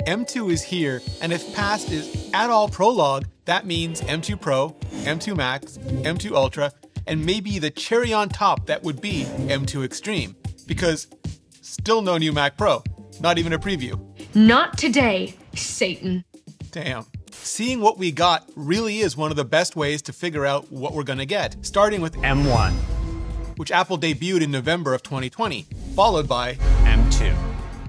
M2 is here, and if past is at all prologue, that means M2 Pro, M2 Max, M2 Ultra, and maybe the cherry on top that would be M2 Extreme. Because still no new Mac Pro, not even a preview. Not today, Satan. Damn. Seeing what we got really is one of the best ways to figure out what we're gonna get, starting with M1, which Apple debuted in November of 2020, followed by M2,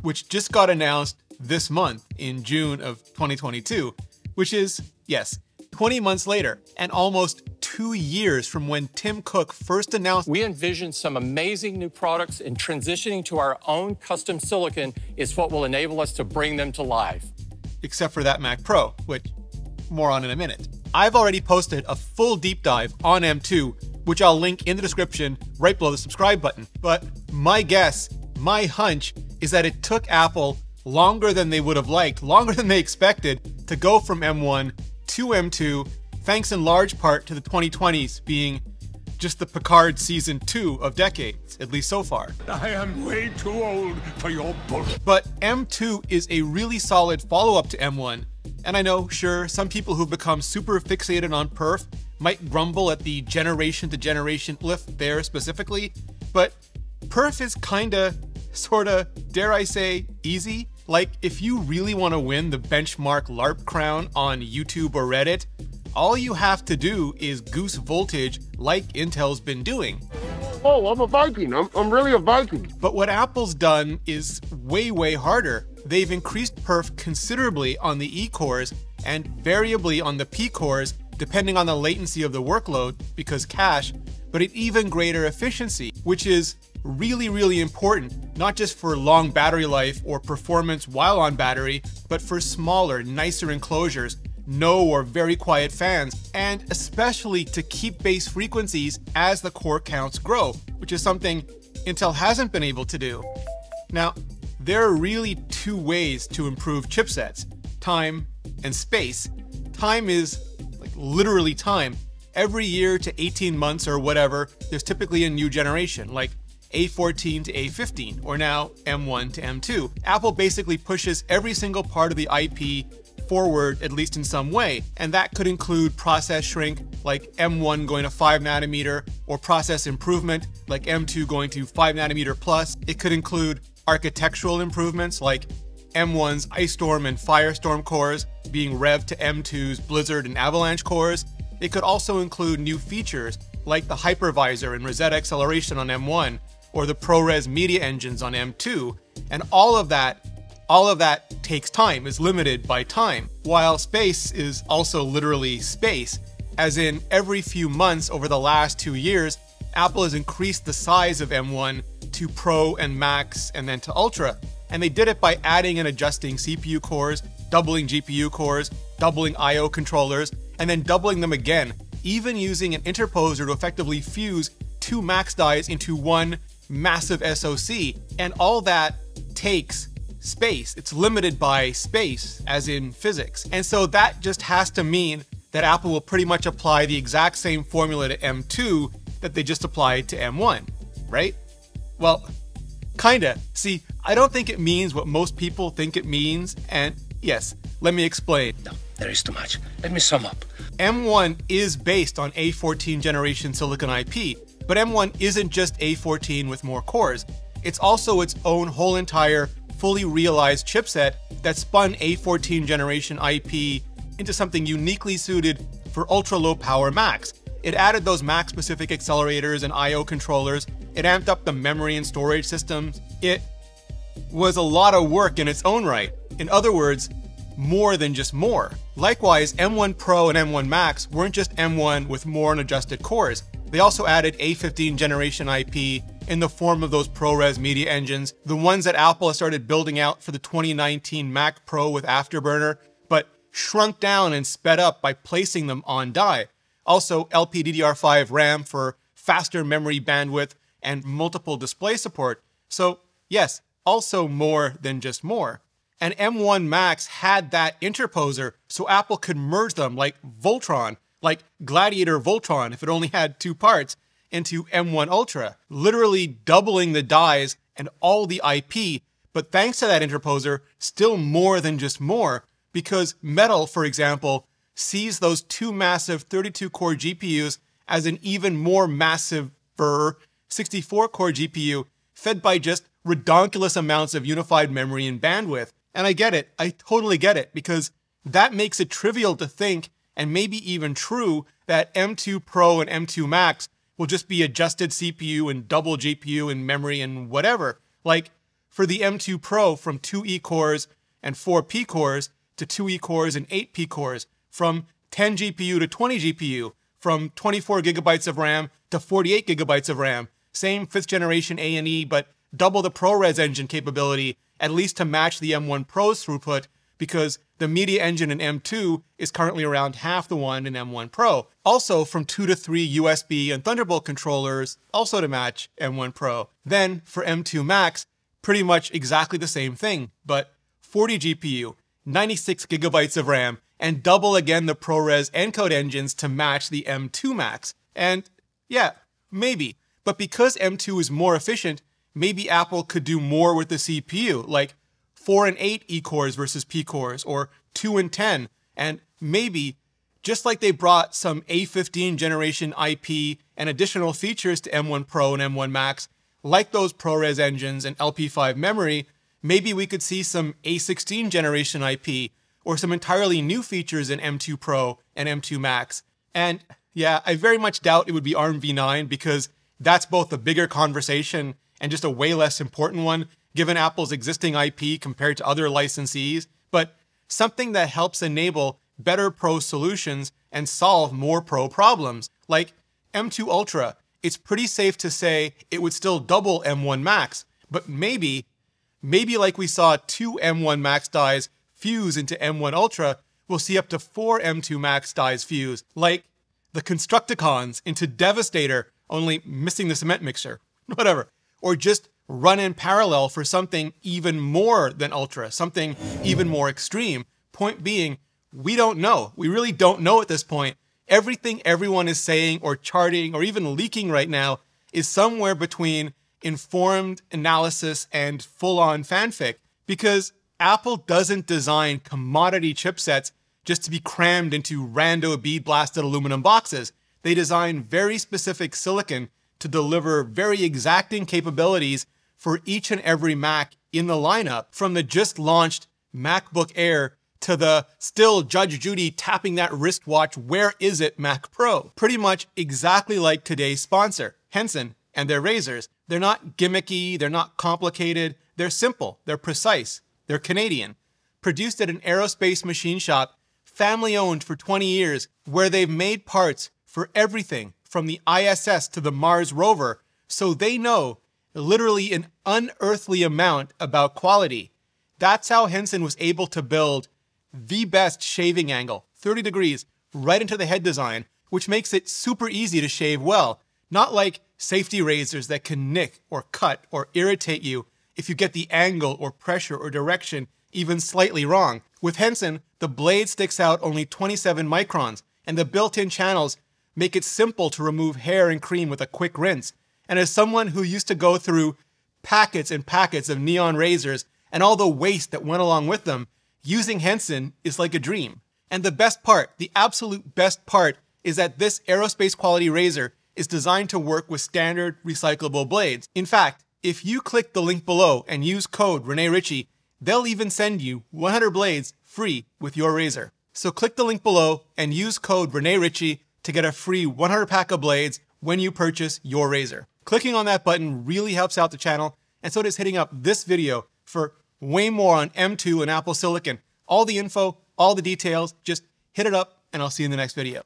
which just got announced this month in June of 2022, which is, yes, 20 months later and almost two years from when Tim Cook first announced. We envision some amazing new products, and transitioning to our own custom silicon is what will enable us to bring them to life. Except for that Mac Pro, which more on in a minute. I've already posted a full deep dive on M2, which I'll link in the description right below the subscribe button. But my guess, my hunch, is that it took Apple longer than they would have liked, longer than they expected, to go from M1 to M2, thanks in large part to the 2020s being just the Picard season 2 of decades, at least so far. I am way too old for your bullshit. But M2 is a really solid follow up to M1, and I know, sure, some people who've become super fixated on perf might grumble at the generation to generation lift there specifically, but perf is kinda, sorta, dare I say, easy. Like, if you really want to win the benchmark LARP crown on YouTube or Reddit, all you have to do is goose voltage like Intel's been doing. Oh, I'm a Viking. I'm, I'm really a Viking. But what Apple's done is way, way harder. They've increased perf considerably on the E cores and variably on the P cores, depending on the latency of the workload, because cache, but at even greater efficiency, which is really, really important, not just for long battery life or performance while on battery, but for smaller, nicer enclosures, no or very quiet fans, and especially to keep base frequencies as the core counts grow, which is something Intel hasn't been able to do. Now, there are really two ways to improve chipsets, time and space. Time is like literally time. Every year to 18 months or whatever, there's typically a new generation, like a14 to A15, or now M1 to M2. Apple basically pushes every single part of the IP forward, at least in some way, and that could include process shrink, like M1 going to 5 nanometer, or process improvement, like M2 going to 5 nanometer plus. It could include architectural improvements, like M1's Ice Storm and Firestorm cores being revved to M2's Blizzard and Avalanche cores. It could also include new features like the hypervisor and Rosetta acceleration on M1, or the ProRes media engines on M2, and all of that all of that takes time, is limited by time, while space is also literally space, as in every few months over the last two years, Apple has increased the size of M1 to Pro and Max and then to Ultra, and they did it by adding and adjusting CPU cores, doubling GPU cores, doubling I.O. controllers, and then doubling them again, even using an interposer to effectively fuse two Max dies into one massive SoC, and all that takes space. It's limited by space, as in physics. And so that just has to mean that Apple will pretty much apply the exact same formula to M2 that they just applied to M1, right? Well, kinda. See, I don't think it means what most people think it means, and yes, let me explain. No, there is too much. Let me sum up. M1 is based on A14 generation silicon IP, but M1 isn't just A14 with more cores. It's also its own whole entire fully realized chipset that spun A14 generation IP into something uniquely suited for ultra low power Macs. It added those Mac specific accelerators and I.O. controllers. It amped up the memory and storage systems. It was a lot of work in its own right. In other words, more than just more. Likewise, M1 Pro and M1 Max weren't just M1 with more and adjusted cores. They also added A15 generation IP in the form of those ProRes media engines, the ones that Apple has started building out for the 2019 Mac Pro with Afterburner, but shrunk down and sped up by placing them on die. Also, LPDDR5 RAM for faster memory bandwidth and multiple display support. So, yes, also more than just more. And M1 Max had that interposer so Apple could merge them like Voltron, like Gladiator Voltron if it only had two parts, into M1 Ultra, literally doubling the dies and all the IP, but thanks to that interposer, still more than just more, because metal, for example, sees those two massive 32 core GPUs as an even more massive 64 core GPU fed by just redonkulous amounts of unified memory and bandwidth. And I get it, I totally get it, because that makes it trivial to think, and maybe even true, that M2 Pro and M2 Max will just be adjusted CPU and double GPU and memory and whatever. Like for the M2 Pro from 2 E cores and 4 P cores to 2 E cores and 8 P cores, from 10 GPU to 20 GPU, from 24 gigabytes of RAM to 48 gigabytes of RAM. Same fifth generation ANE, but double the ProRes engine capability, at least to match the M1 Pro's throughput, because the media engine in M2 is currently around half the one in M1 Pro. Also from 2 to 3 USB and Thunderbolt controllers, also to match M1 Pro. Then for M2 Max, pretty much exactly the same thing, but 40 GPU, 96 gigabytes of RAM, and double again the ProRes encode engines to match the M2 Max. And yeah, maybe. But because M2 is more efficient, maybe Apple could do more with the CPU, like 4 and 8 E cores versus P cores, or 2 and 10. And maybe, just like they brought some A15 generation IP and additional features to M1 Pro and M1 Max, like those ProRes engines and LP5 memory, maybe we could see some A16 generation IP or some entirely new features in M2 Pro and M2 Max. And yeah, I very much doubt it would be ARM v9 because that's both a bigger conversation and just a way less important one given Apple's existing IP compared to other licensees, but something that helps enable better pro solutions and solve more pro problems. Like M2 Ultra, it's pretty safe to say it would still double M1 Max, but maybe, maybe like we saw two M1 Max dies fuse into M1 Ultra, we'll see up to four M2 Max dies fuse, like the Constructicons into Devastator, only missing the cement mixer, whatever. Or just run in parallel for something even more than Ultra, something even more extreme. Point being, we don't know. We really don't know at this point. Everything everyone is saying or charting or even leaking right now is somewhere between informed analysis and full on fanfic because Apple doesn't design commodity chipsets just to be crammed into rando bead blasted aluminum boxes. They design very specific silicon to deliver very exacting capabilities for each and every Mac in the lineup, from the just launched MacBook Air to the still Judge Judy tapping that wristwatch, where is it Mac Pro? Pretty much exactly like today's sponsor, Henson, and their razors. They're not gimmicky, they're not complicated, they're simple, they're precise, they're Canadian. Produced at an aerospace machine shop, family owned for 20 years, where they've made parts for everything from the ISS to the Mars rover, so they know literally an unearthly amount about quality. That's how Henson was able to build the best shaving angle, 30 degrees, right into the head design, which makes it super easy to shave well. Not like safety razors that can nick or cut or irritate you if you get the angle or pressure or direction even slightly wrong. With Henson, the blade sticks out only 27 microns, and the built-in channels make it simple to remove hair and cream with a quick rinse. And as someone who used to go through packets and packets of neon razors and all the waste that went along with them, using Henson is like a dream. And the best part, the absolute best part, is that this aerospace quality razor is designed to work with standard recyclable blades. In fact, if you click the link below and use code Rene Ritchie, they'll even send you 100 blades free with your razor. So click the link below and use code Rene Ritchie to get a free 100 pack of blades when you purchase your razor. Clicking on that button really helps out the channel, and so does hitting up this video for way more on M2 and Apple Silicon. All the info, all the details, just hit it up, and I'll see you in the next video.